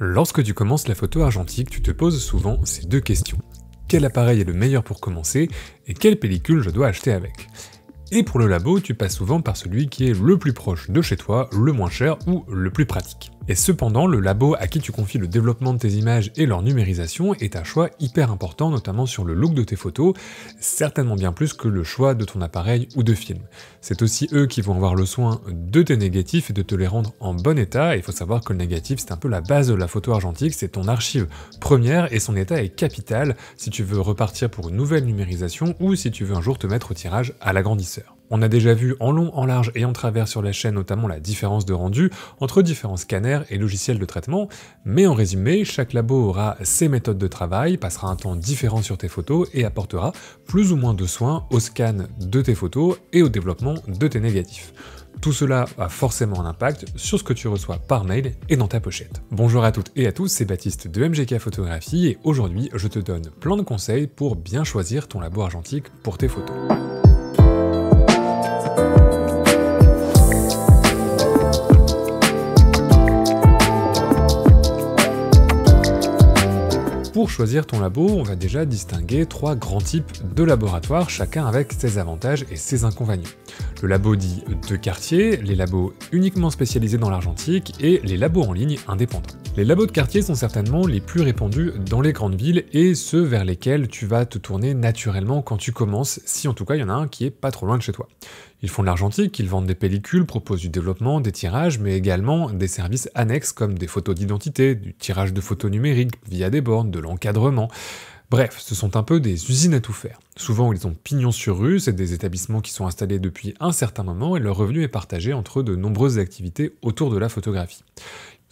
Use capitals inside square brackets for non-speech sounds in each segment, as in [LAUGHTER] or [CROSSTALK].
Lorsque tu commences la photo argentique, tu te poses souvent ces deux questions. Quel appareil est le meilleur pour commencer et quelle pellicule je dois acheter avec? Et pour le labo, tu passes souvent par celui qui est le plus proche de chez toi, le moins cher ou le plus pratique. Et cependant, le labo à qui tu confies le développement de tes images et leur numérisation est un choix hyper important, notamment sur le look de tes photos, certainement bien plus que le choix de ton appareil ou de film. C'est aussi eux qui vont avoir le soin de tes négatifs et de te les rendre en bon état, il faut savoir que le négatif c'est un peu la base de la photo argentique, c'est ton archive première et son état est capital si tu veux repartir pour une nouvelle numérisation ou si tu veux un jour te mettre au tirage à l'agrandisseur. On a déjà vu en long, en large et en travers sur la chaîne notamment la différence de rendu entre différents scanners et logiciels de traitement, mais en résumé, chaque labo aura ses méthodes de travail, passera un temps différent sur tes photos et apportera plus ou moins de soins au scan de tes photos et au développement de tes négatifs. Tout cela a forcément un impact sur ce que tu reçois par mail et dans ta pochette. Bonjour à toutes et à tous, c'est Baptiste de MGK Photographie et aujourd'hui je te donne plein de conseils pour bien choisir ton labo argentique pour tes photos. Choisir ton labo, on va déjà distinguer trois grands types de laboratoires, chacun avec ses avantages et ses inconvénients. Le labo dit de quartier, les labos uniquement spécialisés dans l'argentique et les labos en ligne indépendants. Les labos de quartier sont certainement les plus répandus dans les grandes villes et ceux vers lesquels tu vas te tourner naturellement quand tu commences, si en tout cas il y en a un qui est pas trop loin de chez toi. Ils font de l'argentique, ils vendent des pellicules, proposent du développement, des tirages, mais également des services annexes comme des photos d'identité, du tirage de photos numériques via des bornes, de l'encadrement. Bref, ce sont un peu des usines à tout faire. Souvent, ils ont pignon sur rue, c'est des établissements qui sont installés depuis un certain moment et leur revenu est partagé entre de nombreuses activités autour de la photographie.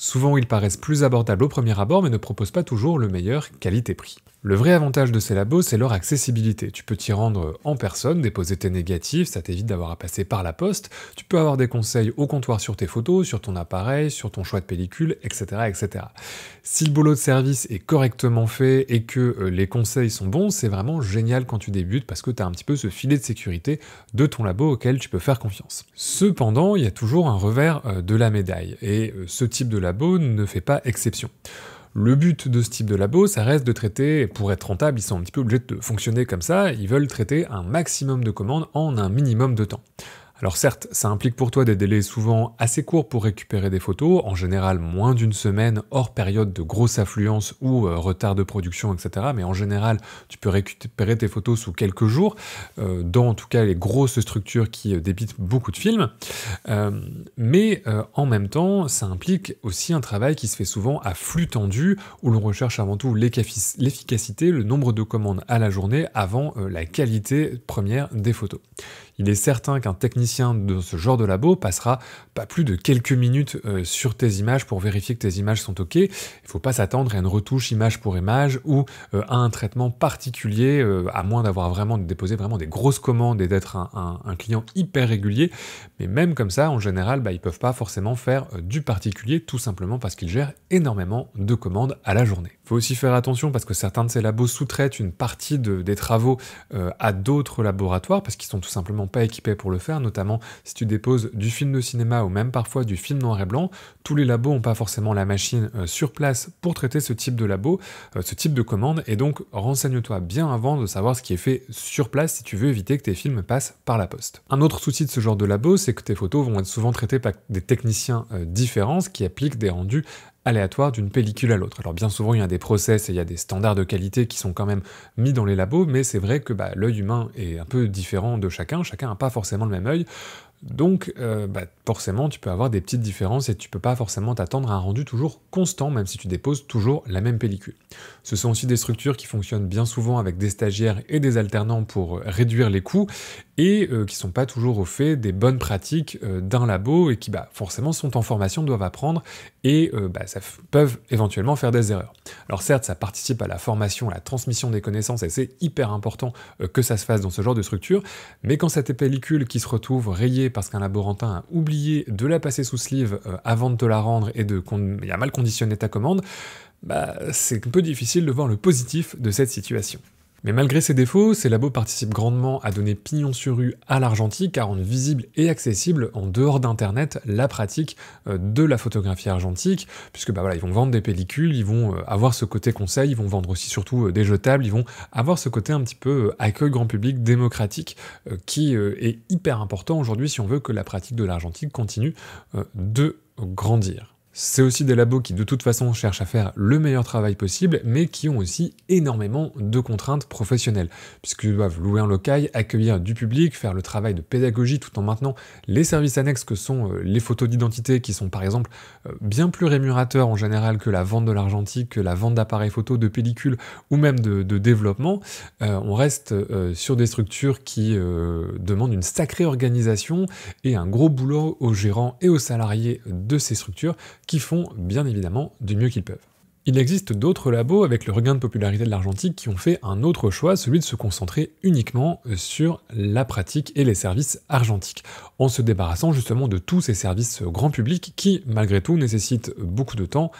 Souvent, ils paraissent plus abordables au premier abord, mais ne proposent pas toujours le meilleur qualité-prix. Le vrai avantage de ces labos, c'est leur accessibilité. Tu peux t'y rendre en personne, déposer tes négatifs, ça t'évite d'avoir à passer par la poste. Tu peux avoir des conseils au comptoir sur tes photos, sur ton appareil, sur ton choix de pellicule, etc., etc. Si le boulot de service est correctement fait et que euh, les conseils sont bons, c'est vraiment génial quand tu débutes parce que tu as un petit peu ce filet de sécurité de ton labo auquel tu peux faire confiance. Cependant, il y a toujours un revers euh, de la médaille et euh, ce type de labo ne fait pas exception. Le but de ce type de labo, ça reste de traiter, pour être rentable, ils sont un petit peu obligés de fonctionner comme ça, ils veulent traiter un maximum de commandes en un minimum de temps. Alors certes, ça implique pour toi des délais souvent assez courts pour récupérer des photos, en général moins d'une semaine hors période de grosse affluence ou euh, retard de production, etc. Mais en général, tu peux récupérer tes photos sous quelques jours, euh, dans en tout cas les grosses structures qui euh, débitent beaucoup de films. mais en même temps, ça implique aussi un travail qui se fait souvent à flux tendu, où l'on recherche avant tout l'efficacité, le nombre de commandes à la journée avant la qualité première des photos. Il est certain qu'un technicien de ce genre de labo passera pas plus de quelques minutes euh, sur tes images pour vérifier que tes images sont OK. Il faut pas s'attendre à une retouche image pour image ou euh, à un traitement particulier, euh, à moins d'avoir vraiment déposé vraiment des grosses commandes et d'être un, client hyper régulier. Mais même comme ça, en général, bah, ils peuvent pas forcément faire du particulier, tout simplement parce qu'ils gèrent énormément de commandes à la journée. Faut aussi faire attention parce que certains de ces labos sous-traitent une partie des travaux à d'autres laboratoires parce qu'ils sont tout simplement pas équipés pour le faire, notamment si tu déposes du film de cinéma ou même parfois du film noir et blanc, tous les labos n'ont pas forcément la machine euh, sur place pour traiter ce type de labo, euh, ce type de commande, et donc renseigne-toi bien avant de savoir ce qui est fait sur place si tu veux éviter que tes films passent par la poste. Un autre souci de ce genre de labo, c'est que tes photos vont être souvent traitées par des techniciens euh, différents qui appliquent des rendus aléatoire d'une pellicule à l'autre. Alors bien souvent il y a des process et il y a des standards de qualité qui sont quand même mis dans les labos, mais c'est vrai que bah, l'œil humain est un peu différent de chacun, chacun n'a pas forcément le même œil. Donc, euh, bah, forcément, tu peux avoir des petites différences et tu peux pas forcément t'attendre à un rendu toujours constant, même si tu déposes toujours la même pellicule. Ce sont aussi des structures qui fonctionnent bien souvent avec des stagiaires et des alternants pour réduire les coûts et euh, qui sont pas toujours au fait des bonnes pratiques euh, d'un labo et qui, bah, forcément, sont en formation, doivent apprendre et bah, peuvent éventuellement faire des erreurs. Alors certes, ça participe à la formation, à la transmission des connaissances et c'est hyper important que ça se fasse dans ce genre de structure, mais quand cette pellicule qui se retrouve rayée parce qu'un laborantin a oublié de la passer sous sleeve euh, avant de te la rendre et de a mal conditionné ta commande, bah, c'est un peu difficile de voir le positif de cette situation. Mais malgré ces défauts, ces labos participent grandement à donner pignon sur rue à l'argentique, à rendre visible et accessible en dehors d'internet la pratique euh, de la photographie argentique, puisque bah voilà, ils vont vendre des pellicules, ils vont euh, avoir ce côté conseil, ils vont vendre aussi surtout euh, des jetables, ils vont avoir ce côté un petit peu accueil grand public démocratique qui est hyper important aujourd'hui si on veut que la pratique de l'argentique continue de grandir. C'est aussi des labos qui de toute façon cherchent à faire le meilleur travail possible, mais qui ont aussi énormément de contraintes professionnelles, puisqu'ils doivent louer un local, accueillir du public, faire le travail de pédagogie tout en maintenant les services annexes que sont euh, les photos d'identité, qui sont par exemple euh, bien plus rémunérateurs en général que la vente de l'argentique, que la vente d'appareils photo, de pellicules ou même de, développement. Euh, on reste sur des structures qui demandent une sacrée organisation et un gros boulot aux gérants et aux salariés de ces structures qui font bien évidemment du mieux qu'ils peuvent. Il existe d'autres labos avec le regain de popularité de l'argentique qui ont fait un autre choix, celui de se concentrer uniquement sur la pratique et les services argentiques, en se débarrassant justement de tous ces services grand public qui, malgré tout, nécessitent beaucoup de temps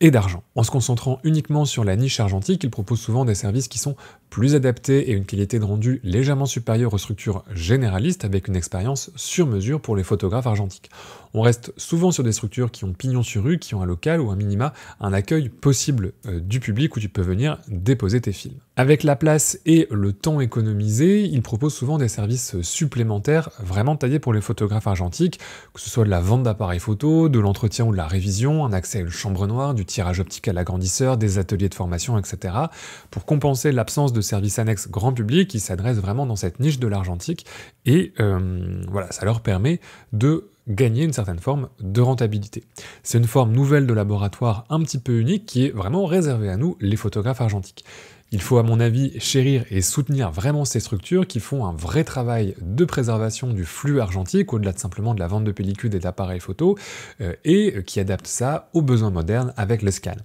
et d'argent. En se concentrant uniquement sur la niche argentique, ils proposent souvent des services qui sont plus adaptés et une qualité de rendu légèrement supérieure aux structures généralistes avec une expérience sur mesure pour les photographes argentiques. On reste souvent sur des structures qui ont pignon sur rue, qui ont un local ou un minima un accueil possible euh, du public où tu peux venir déposer tes films. Avec la place et le temps économisé, ils proposent souvent des services supplémentaires vraiment taillés pour les photographes argentiques, que ce soit de la vente d'appareils photo, de l'entretien ou de la révision, un accès à une chambre noire, du tirage optique à l'agrandisseur, des ateliers de formation, etc. pour compenser l'absence de services annexes grand public qui s'adressent vraiment dans cette niche de l'argentique et euh, voilà, ça leur permet de gagner une certaine forme de rentabilité. C'est une forme nouvelle de laboratoire un petit peu unique qui est vraiment réservée à nous, les photographes argentiques. Il faut à mon avis chérir et soutenir vraiment ces structures qui font un vrai travail de préservation du flux argentique, au-delà de simplement de la vente de pellicules et d'appareils photo, euh, et qui adaptent ça aux besoins modernes avec le scan.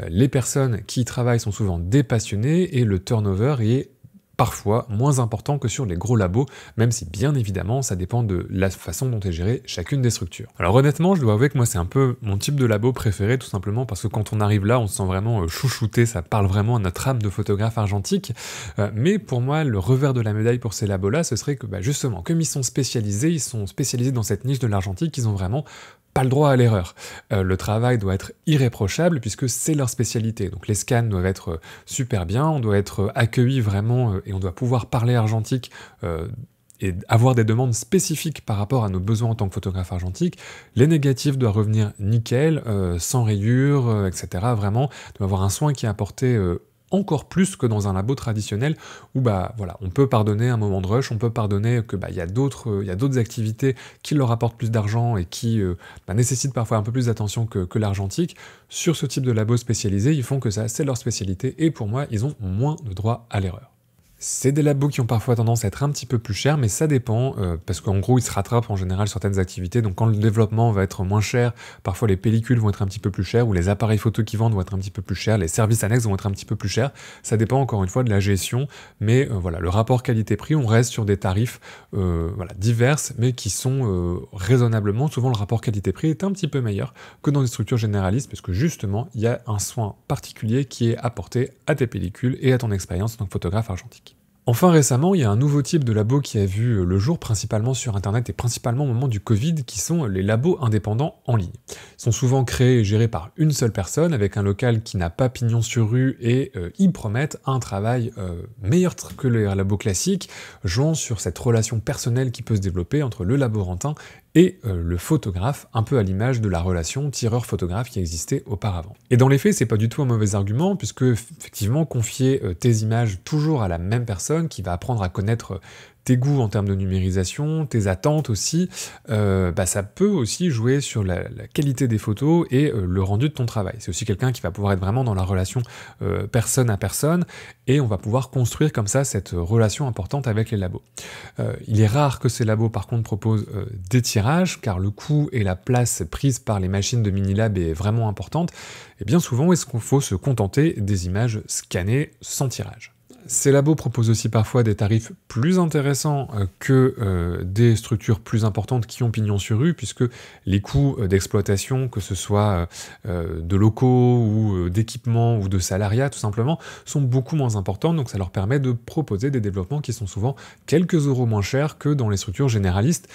Euh, les personnes qui y travaillent sont souvent des passionnés et le turnover est parfois moins important que sur les gros labos, même si bien évidemment ça dépend de la façon dont est gérée chacune des structures. Alors honnêtement, je dois avouer que moi c'est un peu mon type de labo préféré, tout simplement parce que quand on arrive là, on se sent vraiment euh, chouchouté, ça parle vraiment à notre âme de photographe argentique. Euh, mais pour moi, le revers de la médaille pour ces labos-là, ce serait que bah, justement, comme ils sont spécialisés, ils sont spécialisés dans cette niche de l'argentique, ils ont vraiment pas le droit à l'erreur. Euh, le travail doit être irréprochable puisque c'est leur spécialité. Donc les scans doivent être euh, super bien, on doit être euh, accueilli vraiment et on doit pouvoir parler argentique et avoir des demandes spécifiques par rapport à nos besoins en tant que photographe argentique. Les négatifs doivent revenir nickel, sans rayures, etc. Vraiment, doit avoir un soin qui est apporté encore plus que dans un labo traditionnel où bah voilà, on peut pardonner un moment de rush, on peut pardonner que bah il y a d'autres il y a d'autres activités qui leur apportent plus d'argent et qui euh, bah, nécessitent parfois un peu plus d'attention que, que l'argentique. Sur ce type de labo spécialisé, ils font que ça c'est leur spécialité et pour moi, ils ont moins de droit à l'erreur. C'est des labos qui ont parfois tendance à être un petit peu plus chers, mais ça dépend, euh, parce qu'en gros, ils se rattrapent en général certaines activités, donc quand le développement va être moins cher, parfois les pellicules vont être un petit peu plus chères, ou les appareils photo qui vendent vont être un petit peu plus chers, les services annexes vont être un petit peu plus chers, ça dépend encore une fois de la gestion, mais euh, voilà, le rapport qualité-prix, on reste sur des tarifs euh, divers, mais qui sont raisonnablement, souvent le rapport qualité-prix est un petit peu meilleur que dans des structures généralistes, parce que justement, il y a un soin particulier qui est apporté à tes pellicules et à ton expérience en tant que photographe argentique. Enfin récemment, il y a un nouveau type de labo qui a vu le jour principalement sur internet et principalement au moment du Covid qui sont les labos indépendants en ligne. Ils sont souvent créés et gérés par une seule personne avec un local qui n'a pas pignon sur rue et euh, ils promettent un travail euh, meilleur que les labos classiques, jouant sur cette relation personnelle qui peut se développer entre le laborantin et euh, le photographe, un peu à l'image de la relation tireur-photographe qui existait auparavant. Et dans les faits, c'est pas du tout un mauvais argument, puisque effectivement, confier euh, tes images toujours à la même personne qui va apprendre à connaître tes goûts en termes de numérisation, tes attentes aussi, euh, bah, ça peut aussi jouer sur la, qualité des photos et euh, le rendu de ton travail. C'est aussi quelqu'un qui va pouvoir être vraiment dans la relation euh, personne à personne et on va pouvoir construire comme ça cette relation importante avec les labos. il est rare que ces labos par contre proposent des tirages car le coût et la place prise par les machines de Minilab est vraiment importante et bien souvent est-ce qu'on faut se contenter des images scannées sans tirage? Ces labos proposent aussi parfois des tarifs plus intéressants euh, que euh, des structures plus importantes qui ont pignon sur rue, puisque les coûts euh, d'exploitation, que ce soit de locaux ou d'équipements ou de salariat tout simplement, sont beaucoup moins importants, donc ça leur permet de proposer des développements qui sont souvent quelques euros moins chers que dans les structures généralistes,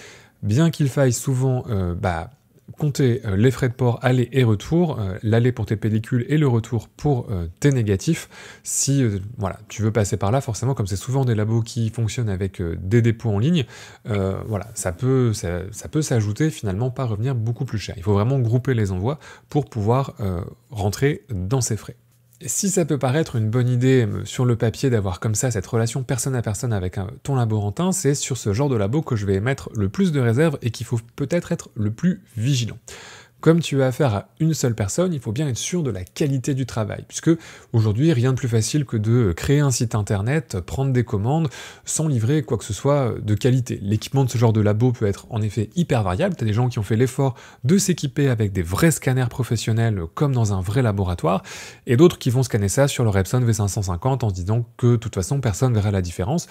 bien qu'il faille souvent bah, compter euh, les frais de port aller et retour, euh, l'aller pour tes pellicules et le retour pour euh, tes négatifs. Si voilà, tu veux passer par là, forcément, comme c'est souvent des labos qui fonctionnent avec des dépôts en ligne, voilà, ça peut, ça, ça peut s'ajouter finalement pas revenir beaucoup plus cher. Il faut vraiment grouper les envois pour pouvoir rentrer dans ces frais. Si ça peut paraître une bonne idée euh, sur le papier d'avoir comme ça cette relation personne à personne avec ton laborantin, c'est sur ce genre de labo que je vais émettre le plus de réserves et qu'il faut peut-être être le plus vigilant. Comme tu as affaire à une seule personne, il faut bien être sûr de la qualité du travail, puisque aujourd'hui, rien de plus facile que de créer un site internet, prendre des commandes, sans livrer quoi que ce soit de qualité. L'équipement de ce genre de labo peut être en effet hyper variable, tu as des gens qui ont fait l'effort de s'équiper avec des vrais scanners professionnels comme dans un vrai laboratoire, et d'autres qui vont scanner ça sur leur Epson V550 en se disant que de toute façon personne verra la différence.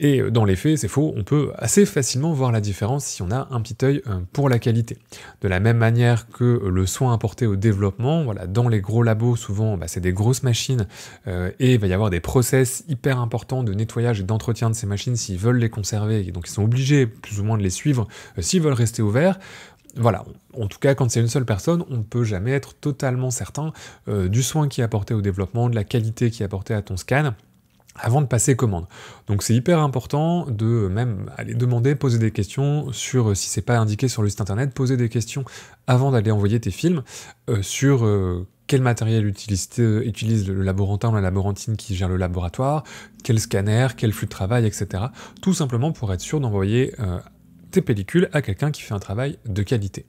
Et dans les faits, c'est faux, on peut assez facilement voir la différence si on a un petit œil euh, pour la qualité. De la même manière que le soin apporté au développement, voilà, dans les gros labos, souvent, bah, c'est des grosses machines, euh, et il va y avoir des process hyper importants de nettoyage et d'entretien de ces machines s'ils veulent les conserver, et donc ils sont obligés plus ou moins de les suivre euh, s'ils veulent rester ouverts. Voilà, en tout cas, quand c'est une seule personne, on ne peut jamais être totalement certain du soin qui est apporté au développement, de la qualité qui est apportée à ton scan avant de passer commande. Donc c'est hyper important de même aller demander, poser des questions sur, euh, si c'est pas indiqué sur le site internet, poser des questions avant d'aller envoyer tes films euh, sur euh, quel matériel utilise, utilise, le laborantin ou la laborantine qui gère le laboratoire, quel scanner, quel flux de travail, etc. Tout simplement pour être sûr d'envoyer tes pellicules à quelqu'un qui fait un travail de qualité.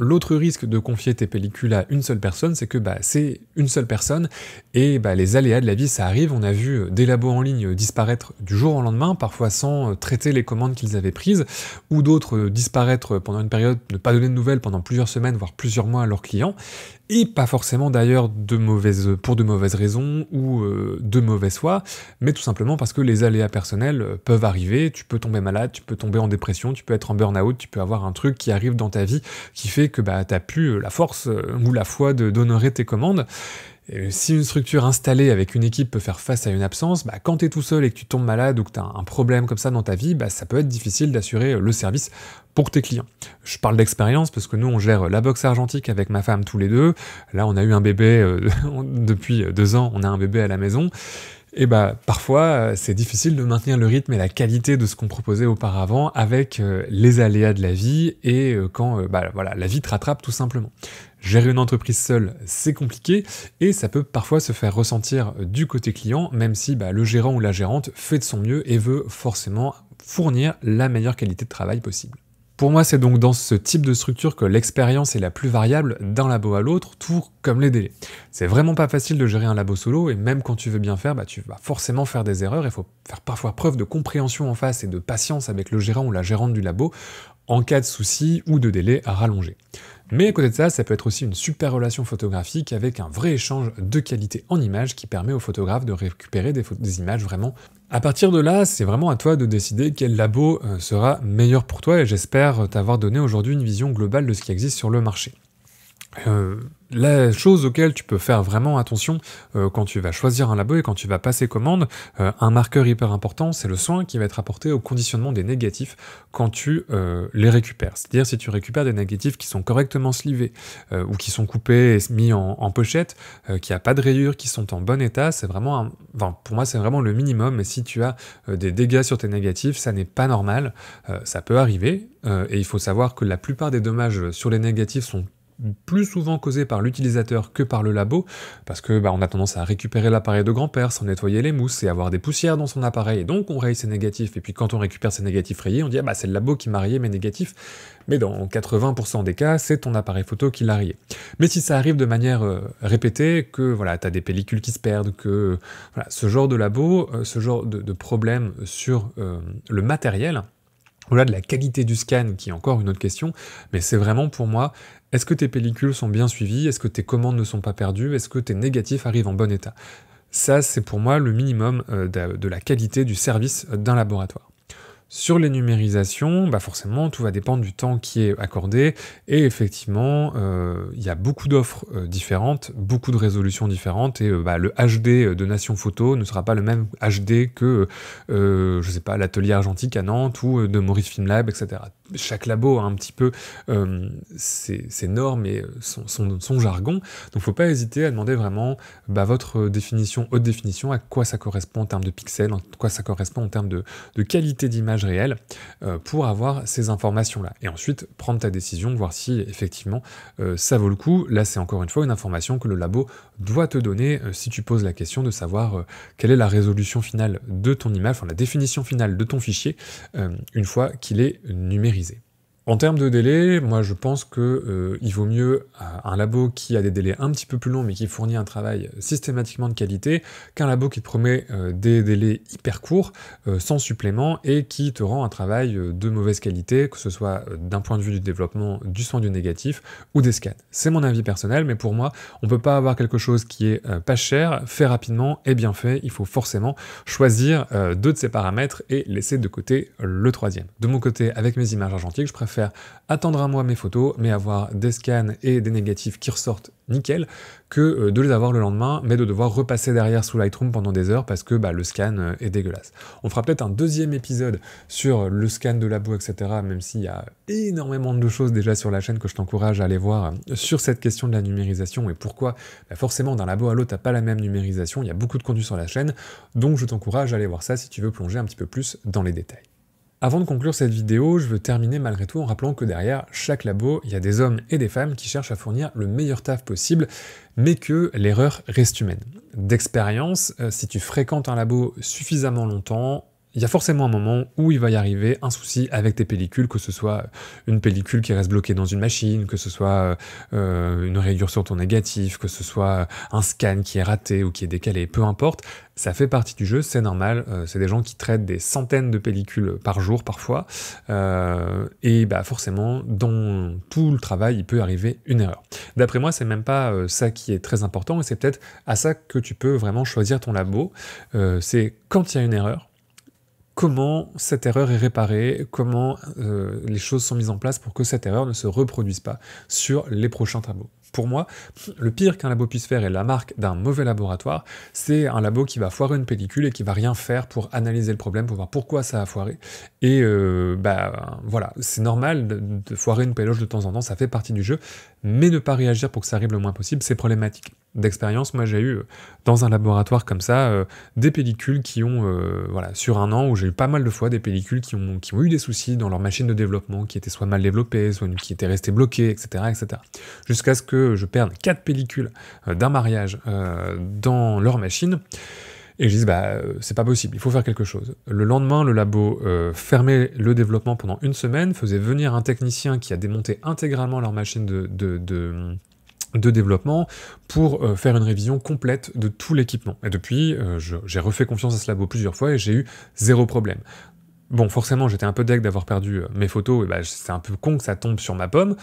L'autre risque de confier tes pellicules à une seule personne, c'est que bah, c'est une seule personne, et bah, les aléas de la vie, ça arrive. On a vu euh, des labos en ligne disparaître du jour au lendemain, parfois sans euh, traiter les commandes qu'ils avaient prises, ou d'autres euh, disparaître pendant une période, ne pas donner de nouvelles pendant plusieurs semaines, voire plusieurs mois à leurs clients et pas forcément d'ailleurs de mauvaises, pour de mauvaises raisons ou euh, de mauvaise foi, mais tout simplement parce que les aléas personnels euh, peuvent arriver, tu peux tomber malade, tu peux tomber en dépression, tu peux être en burn-out, tu peux avoir un truc qui arrive dans ta vie qui fait que bah, tu n'as plus la force euh, ou la foi d'honorer tes commandes, si une structure installée avec une équipe peut faire face à une absence, bah, quand tu es tout seul et que tu tombes malade ou que tu as un problème comme ça dans ta vie, bah, ça peut être difficile d'assurer le service pour tes clients. Je parle d'expérience parce que nous, on gère la boxe argentique avec ma femme tous les deux. Là, on a eu un bébé euh, [LAUGHS] depuis deux ans, on a un bébé à la maison. Et bah parfois euh, c'est difficile de maintenir le rythme et la qualité de ce qu'on proposait auparavant avec euh, les aléas de la vie et quand bah, voilà la vie te rattrape tout simplement. Gérer une entreprise seule, c'est compliqué et ça peut parfois se faire ressentir du côté client, même si bah, le gérant ou la gérante fait de son mieux et veut forcément fournir la meilleure qualité de travail possible. Pour moi, c'est donc dans ce type de structure que l'expérience est la plus variable d'un labo à l'autre, tout comme les délais. C'est vraiment pas facile de gérer un labo solo, et même quand tu veux bien faire, bah, tu vas forcément faire des erreurs, il faut faire parfois preuve de compréhension en face et de patience avec le gérant ou la gérante du labo en cas de souci ou de délai à rallonger. Mais à côté de ça, ça peut être aussi une super relation photographique avec un vrai échange de qualité en images qui permet aux photographes de récupérer des, images vraiment. À partir de là, c'est vraiment à toi de décider quel labo euh, sera meilleur pour toi et j'espère t'avoir donné aujourd'hui une vision globale de ce qui existe sur le marché. Euh, la chose auquel tu peux faire vraiment attention euh, quand tu vas choisir un labo et quand tu vas passer commande, euh, un marqueur hyper important, c'est le soin qui va être apporté au conditionnement des négatifs quand tu les récupères. C'est-à-dire si tu récupères des négatifs qui sont correctement slivés ou qui sont coupés et mis en, pochette, qui a pas de rayures, qui sont en bon état, c'est vraiment, un... enfin, pour moi c'est vraiment le minimum. Mais si tu as des dégâts sur tes négatifs, ça n'est pas normal. ça peut arriver et il faut savoir que la plupart des dommages sur les négatifs sont plus souvent causé par l'utilisateur que par le labo, parce que bah, on a tendance à récupérer l'appareil de grand-père sans nettoyer les mousses et avoir des poussières dans son appareil, et donc on raye ses négatifs, et puis quand on récupère ses négatifs rayés, on dit ah bah c'est le labo qui m'a rayé mes négatifs, mais dans 80% des cas, c'est ton appareil photo qui l'a rayé. Mais si ça arrive de manière euh, répétée, que voilà, tu as des pellicules qui se perdent, que ce genre de labo, euh, ce genre de, problème sur euh, le matériel, au-delà de la qualité du scan, qui est encore une autre question, mais c'est vraiment pour moi, est-ce que tes pellicules sont bien suivies? Est-ce que tes commandes ne sont pas perdues? Est-ce que tes négatifs arrivent en bon état? Ça, c'est pour moi le minimum de la qualité du service d'un laboratoire. Sur les numérisations, bah forcément, tout va dépendre du temps qui est accordé, et effectivement, euh, il y a beaucoup d'offres euh, différentes, beaucoup de résolutions différentes, et euh, bah, le HD de Nation Photo ne sera pas le même HD que, je sais pas, l'atelier argentique à Nantes ou de Maurice Filmlab, etc chaque labo a un petit peu ses, normes et son, son, jargon, donc faut pas hésiter à demander vraiment bah, votre définition, haute définition, à quoi ça correspond en termes de pixels, à quoi ça correspond en termes de, qualité d'image réelle, euh, pour avoir ces informations-là. Et ensuite, prendre ta décision, voir si effectivement euh, ça vaut le coup. Là, c'est encore une fois une information que le labo doit te donner si tu poses la question de savoir quelle est la résolution finale de ton image, enfin la définition finale de ton fichier, une fois qu'il est numérisé. En termes de délai, moi je pense que euh, il vaut mieux euh, un labo qui a des délais un petit peu plus longs mais qui fournit un travail systématiquement de qualité qu'un labo qui te promet euh, des délais hyper courts, sans supplément, et qui te rend un travail de mauvaise qualité, que ce soit d'un point de vue du développement, du soin du négatif ou des scans. C'est mon avis personnel, mais pour moi, on peut pas avoir quelque chose qui est pas cher, fait rapidement et bien fait. Il faut forcément choisir deux de ces paramètres et laisser de côté le troisième. De mon côté, avec mes images argentiques, je préfère attendre un mois mes photos, mais avoir des scans et des négatifs qui ressortent nickel, que euh, de les avoir le lendemain, mais de devoir repasser derrière sous Lightroom pendant des heures parce que bah, le scan euh, est dégueulasse. On fera peut-être un deuxième épisode sur le scan de labo, etc., même s'il y a énormément de choses déjà sur la chaîne que je t'encourage à aller voir euh, sur cette question de la numérisation et pourquoi bah, forcément d'un labo à l'autre t'as pas la même numérisation, il y a beaucoup de contenu sur la chaîne, donc je t'encourage à aller voir ça si tu veux plonger un petit peu plus dans les détails. Avant de conclure cette vidéo, je veux terminer malgré tout en rappelant que derrière chaque labo, il y a des hommes et des femmes qui cherchent à fournir le meilleur taf possible, mais que l'erreur reste humaine. D'expérience, euh, si tu fréquentes un labo suffisamment longtemps, il y a forcément un moment où il va y arriver un souci avec tes pellicules, que ce soit une pellicule qui reste bloquée dans une machine, que ce soit euh, une rayure sur ton négatif, que ce soit un scan qui est raté ou qui est décalé, peu importe, ça fait partie du jeu, c'est normal, euh, c'est des gens qui traitent des centaines de pellicules par jour parfois, euh, et bah forcément, dans tout le travail, il peut arriver une erreur. D'après moi, c'est même pas ça qui est très important, et c'est peut-être à ça que tu peux vraiment choisir ton labo, c'est quand il y a une erreur, comment cette erreur est réparée, comment euh, les choses sont mises en place pour que cette erreur ne se reproduise pas sur les prochains travaux. Pour moi, le pire qu'un labo puisse faire et la marque d'un mauvais laboratoire, c'est un labo qui va foirer une pellicule et qui va rien faire pour analyser le problème, pour voir pourquoi ça a foiré. Et euh, bah voilà, c'est normal de, foirer une péloche de temps en temps, ça fait partie du jeu, mais ne pas réagir pour que ça arrive le moins possible, c'est problématique d'expérience, moi j'ai eu euh, dans un laboratoire comme ça euh, des pellicules qui ont, euh, voilà, sur un an où j'ai eu pas mal de fois des pellicules qui ont, qui ont eu des soucis dans leur machine de développement, qui étaient soit mal développées, soit qui étaient restées bloquées, etc. etc. Jusqu'à ce que je perde quatre pellicules d'un mariage dans leur machine. Et je dis, bah, c'est pas possible, il faut faire quelque chose. Le lendemain, le labo fermait le développement pendant une semaine, faisait venir un technicien qui a démonté intégralement leur machine de, de, de de développement pour euh, faire une révision complète de tout l'équipement. Et depuis, euh, j'ai refait confiance à ce labo plusieurs fois et j'ai eu zéro problème. Bon, forcément, j'étais un peu deg d'avoir perdu euh, mes photos, et bah, c'est un peu con que ça tombe sur ma pomme,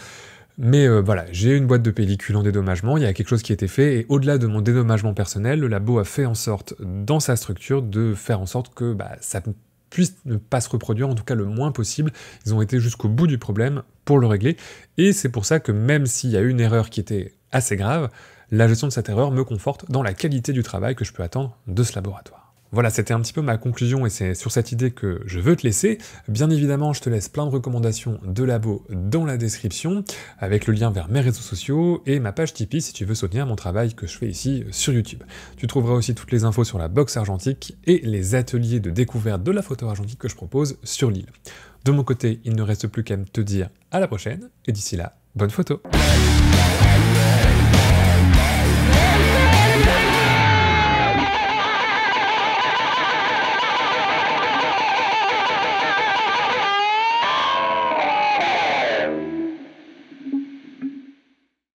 mais voilà, j'ai une boîte de pellicule en dédommagement, il y a quelque chose qui a été fait, et au-delà de mon dédommagement personnel, le labo a fait en sorte, dans sa structure, de faire en sorte que bah, ça puisse ne pas se reproduire, en tout cas le moins possible. Ils ont été jusqu'au bout du problème le régler, et c'est pour ça que même s'il y a une erreur qui était assez grave, la gestion de cette erreur me conforte dans la qualité du travail que je peux attendre de ce laboratoire. Voilà, c'était un petit peu ma conclusion et c'est sur cette idée que je veux te laisser. Bien évidemment, je te laisse plein de recommandations de labo dans la description, avec le lien vers mes réseaux sociaux et ma page Tipeee si tu veux soutenir mon travail que je fais ici sur YouTube. Tu trouveras aussi toutes les infos sur la box argentique et les ateliers de découverte de la photo argentique que je propose sur l'île. De mon côté, il ne reste plus qu'à te dire à la prochaine, et d'ici là, bonne photo